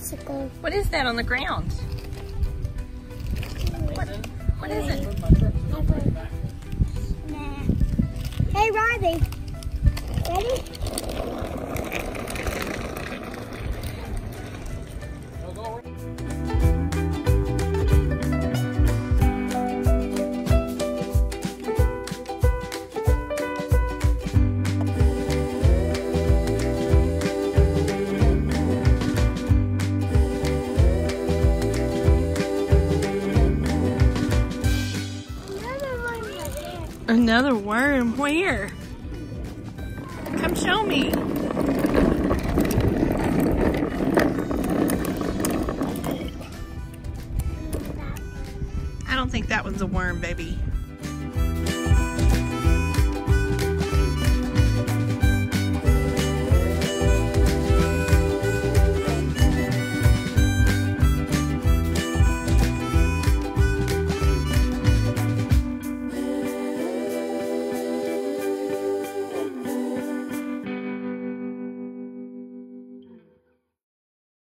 bicycle. What is that on the ground? What, what is it? Hey, Riley. Ready? Another worm. Where? Come show me. I don't think that one's a worm, baby.